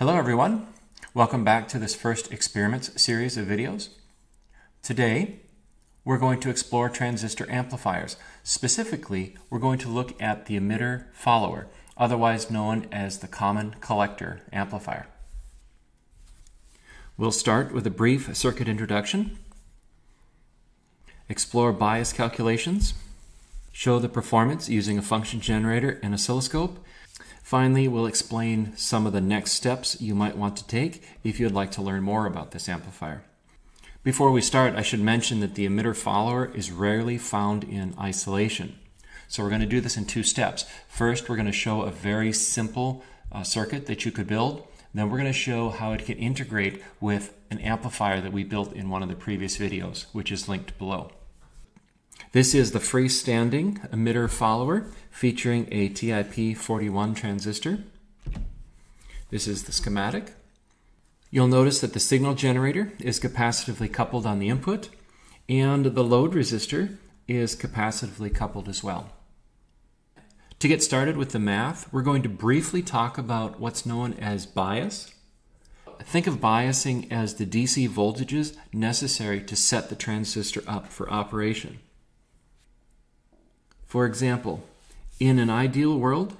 Hello everyone. Welcome back to this first experiments series of videos. Today, we're going to explore transistor amplifiers. Specifically, we're going to look at the emitter follower, otherwise known as the common collector amplifier. We'll start with a brief circuit introduction, explore bias calculations, show the performance using a function generator and oscilloscope. Finally, we'll explain some of the next steps you might want to take if you'd like to learn more about this amplifier. Before we start, I should mention that the emitter follower is rarely found in isolation. So we're going to do this in two steps. First, we're going to show a very simple uh, circuit that you could build. Then we're going to show how it can integrate with an amplifier that we built in one of the previous videos, which is linked below. This is the freestanding emitter follower featuring a TIP41 transistor. This is the schematic. You'll notice that the signal generator is capacitively coupled on the input and the load resistor is capacitively coupled as well. To get started with the math, we're going to briefly talk about what's known as bias. Think of biasing as the DC voltages necessary to set the transistor up for operation. For example, in an ideal world,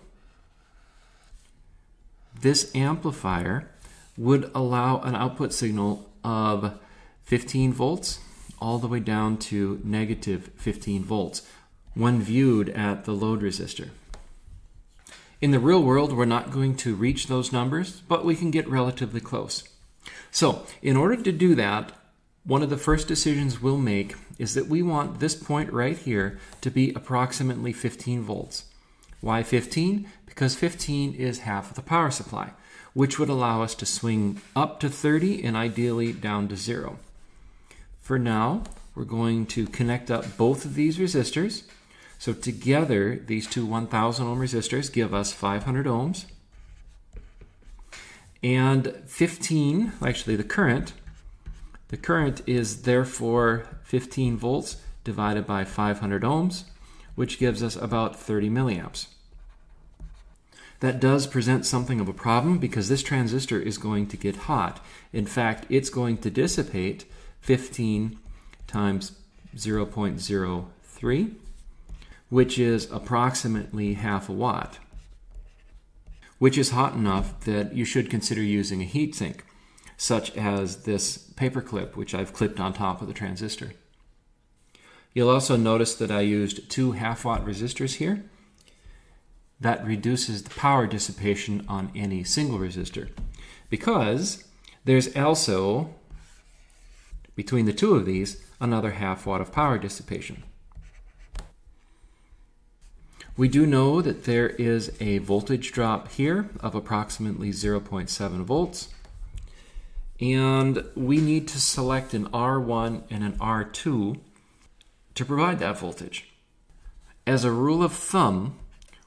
this amplifier would allow an output signal of 15 volts all the way down to negative 15 volts when viewed at the load resistor. In the real world, we're not going to reach those numbers, but we can get relatively close. So, in order to do that, one of the first decisions we'll make is that we want this point right here to be approximately 15 volts. Why 15? Because 15 is half of the power supply, which would allow us to swing up to 30 and ideally down to zero. For now, we're going to connect up both of these resistors. So together, these two 1000 ohm resistors give us 500 ohms. And 15, actually the current, the current is therefore 15 volts divided by 500 ohms, which gives us about 30 milliamps. That does present something of a problem because this transistor is going to get hot. In fact, it's going to dissipate 15 times 0.03, which is approximately half a watt, which is hot enough that you should consider using a heatsink such as this paper clip, which I've clipped on top of the transistor. You'll also notice that I used two half watt resistors here. That reduces the power dissipation on any single resistor because there's also, between the two of these, another half watt of power dissipation. We do know that there is a voltage drop here of approximately 0.7 volts and we need to select an R1 and an R2 to provide that voltage. As a rule of thumb,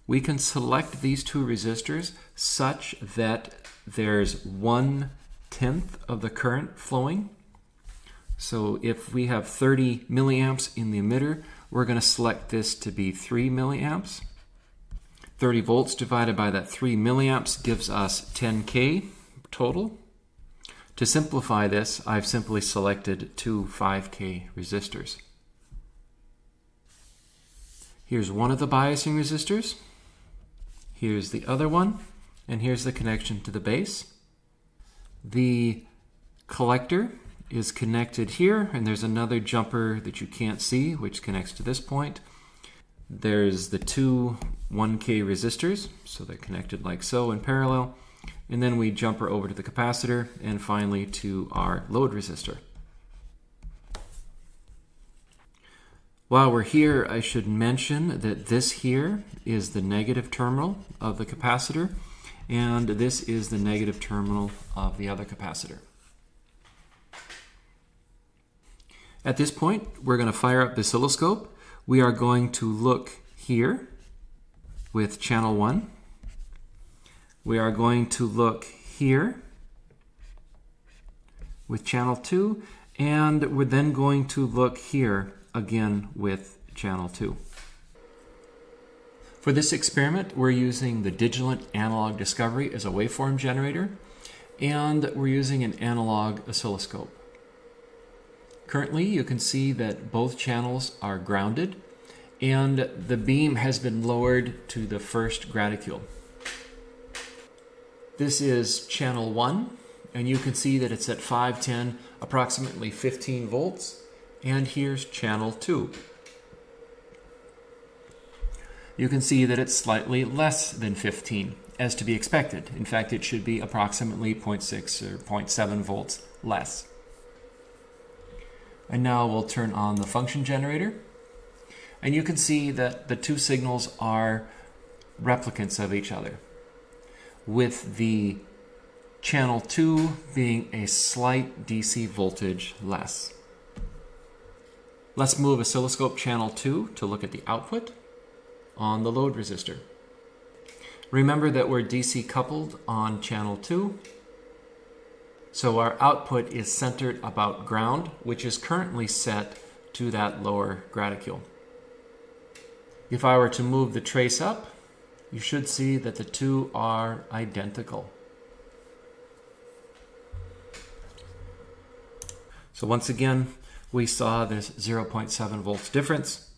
we can select these two resistors such that there's one tenth of the current flowing. So if we have 30 milliamps in the emitter, we're going to select this to be 3 milliamps. 30 volts divided by that 3 milliamps gives us 10K total. To simplify this, I've simply selected two 5K resistors. Here's one of the biasing resistors. Here's the other one. And here's the connection to the base. The collector is connected here, and there's another jumper that you can't see, which connects to this point. There's the two 1K resistors, so they're connected like so in parallel and then we jumper over to the capacitor and finally to our load resistor. While we're here, I should mention that this here is the negative terminal of the capacitor and this is the negative terminal of the other capacitor. At this point, we're going to fire up the oscilloscope. We are going to look here with channel 1 we are going to look here with channel 2 and we're then going to look here again with channel 2. For this experiment, we're using the Digilent Analog Discovery as a waveform generator. and we're using an analog oscilloscope. Currently, you can see that both channels are grounded and the beam has been lowered to the first graticule. This is channel 1 and you can see that it's at 510, approximately 15 volts. And here's channel 2. You can see that it's slightly less than 15, as to be expected. In fact, it should be approximately 0.6 or 0.7 volts less. And now we'll turn on the function generator. And you can see that the two signals are replicants of each other, with the channel 2 being a slight DC voltage less. Let's move oscilloscope channel 2 to look at the output on the load resistor. Remember that we're DC coupled on channel 2, so our output is centered about ground, which is currently set to that lower graticule. If I were to move the trace up, you should see that the two are identical. So once again, we saw this 0.7 volts difference.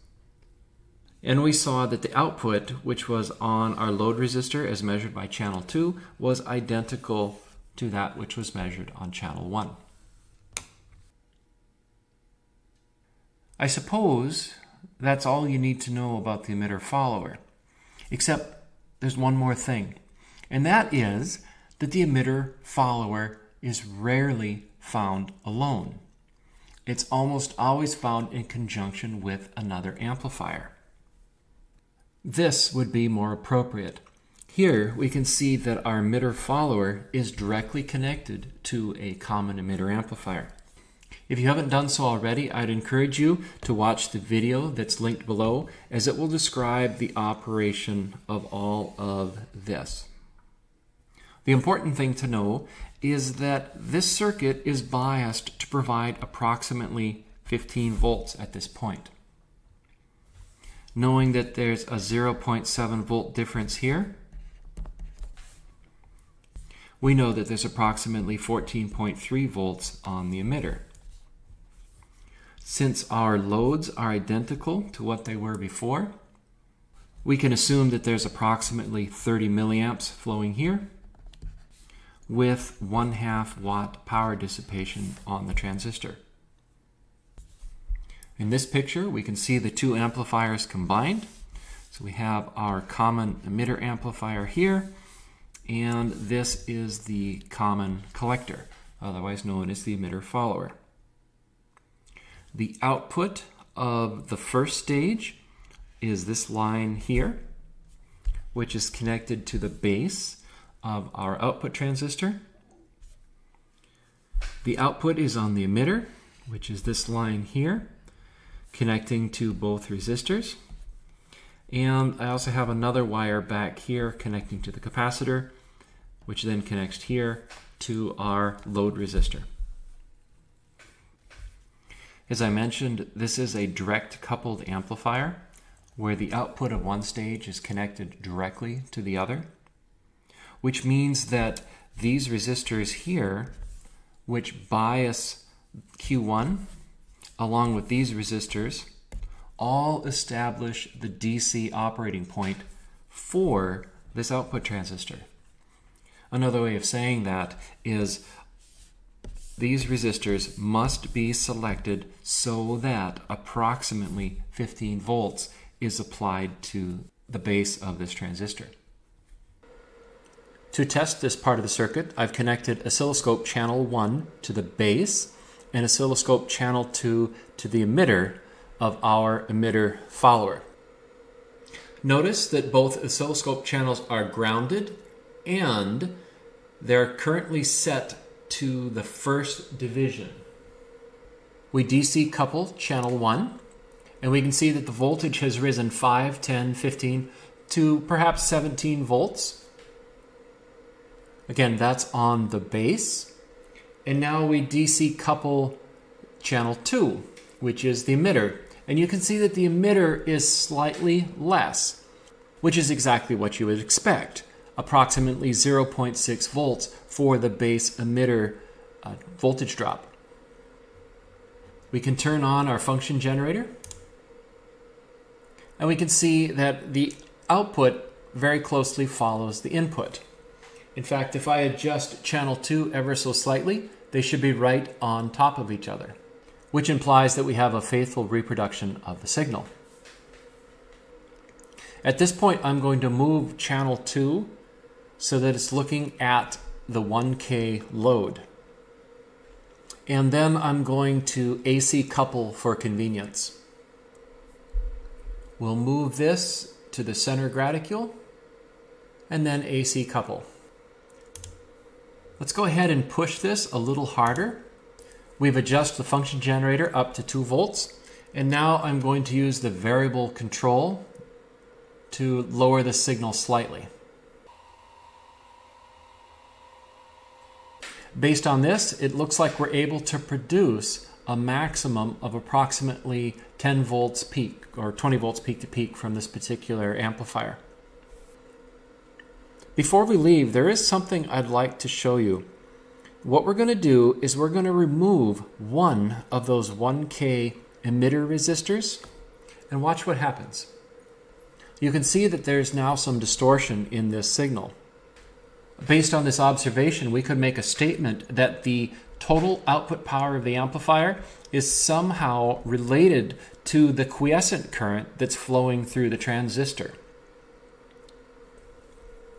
And we saw that the output, which was on our load resistor as measured by channel 2, was identical to that which was measured on channel 1. I suppose that's all you need to know about the emitter follower. Except there's one more thing, and that is that the emitter follower is rarely found alone it's almost always found in conjunction with another amplifier. This would be more appropriate. Here we can see that our emitter follower is directly connected to a common emitter amplifier. If you haven't done so already, I'd encourage you to watch the video that's linked below as it will describe the operation of all of this. The important thing to know is that this circuit is biased to provide approximately 15 volts at this point. Knowing that there's a 0.7 volt difference here, we know that there's approximately 14.3 volts on the emitter. Since our loads are identical to what they were before, we can assume that there's approximately 30 milliamps flowing here with 1 half watt power dissipation on the transistor. In this picture, we can see the two amplifiers combined. So we have our common emitter amplifier here, and this is the common collector, otherwise known as the emitter follower. The output of the first stage is this line here, which is connected to the base of our output transistor. The output is on the emitter, which is this line here, connecting to both resistors. And I also have another wire back here connecting to the capacitor, which then connects here to our load resistor. As I mentioned, this is a direct coupled amplifier where the output of one stage is connected directly to the other which means that these resistors here, which bias Q1 along with these resistors, all establish the DC operating point for this output transistor. Another way of saying that is these resistors must be selected so that approximately 15 volts is applied to the base of this transistor. To test this part of the circuit, I've connected oscilloscope channel 1 to the base and oscilloscope channel 2 to the emitter of our emitter follower. Notice that both oscilloscope channels are grounded and they're currently set to the first division. We DC couple channel 1 and we can see that the voltage has risen 5, 10, 15 to perhaps 17 volts Again, that's on the base. And now we DC couple channel 2, which is the emitter. And you can see that the emitter is slightly less, which is exactly what you would expect. Approximately 0.6 volts for the base emitter uh, voltage drop. We can turn on our function generator and we can see that the output very closely follows the input. In fact, if I adjust channel 2 ever so slightly, they should be right on top of each other, which implies that we have a faithful reproduction of the signal. At this point, I'm going to move channel 2 so that it's looking at the 1K load. And then I'm going to AC couple for convenience. We'll move this to the center graticule and then AC couple. Let's go ahead and push this a little harder. We've adjusted the function generator up to 2 volts. And now I'm going to use the variable control to lower the signal slightly. Based on this, it looks like we're able to produce a maximum of approximately 10 volts peak or 20 volts peak to peak from this particular amplifier. Before we leave, there is something I'd like to show you. What we're going to do is we're going to remove one of those 1K emitter resistors and watch what happens. You can see that there's now some distortion in this signal. Based on this observation, we could make a statement that the total output power of the amplifier is somehow related to the quiescent current that's flowing through the transistor.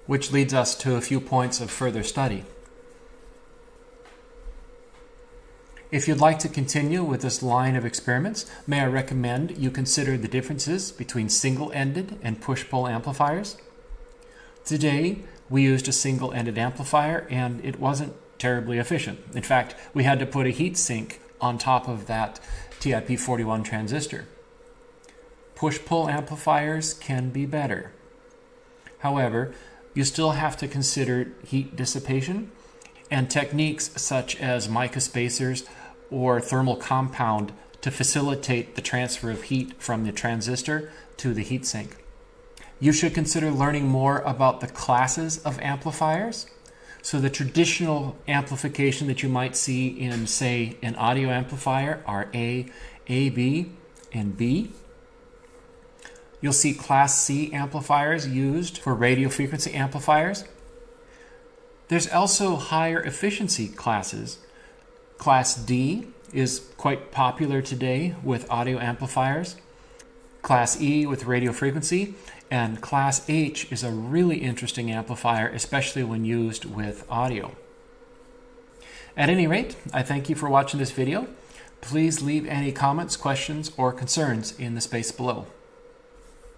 Which leads us to a few points of further study. If you'd like to continue with this line of experiments, may I recommend you consider the differences between single-ended and push-pull amplifiers. Today, we used a single-ended amplifier and it wasn't terribly efficient. In fact, we had to put a heat sink on top of that TIP41 transistor. Push-pull amplifiers can be better. However, you still have to consider heat dissipation and techniques such as mica spacers or thermal compound to facilitate the transfer of heat from the transistor to the heatsink. You should consider learning more about the classes of amplifiers so the traditional amplification that you might see in, say, an audio amplifier are A, A, B, and B. You'll see Class C amplifiers used for radio frequency amplifiers. There's also higher efficiency classes. Class D is quite popular today with audio amplifiers. Class E with radio frequency, and Class H is a really interesting amplifier, especially when used with audio. At any rate, I thank you for watching this video. Please leave any comments, questions, or concerns in the space below.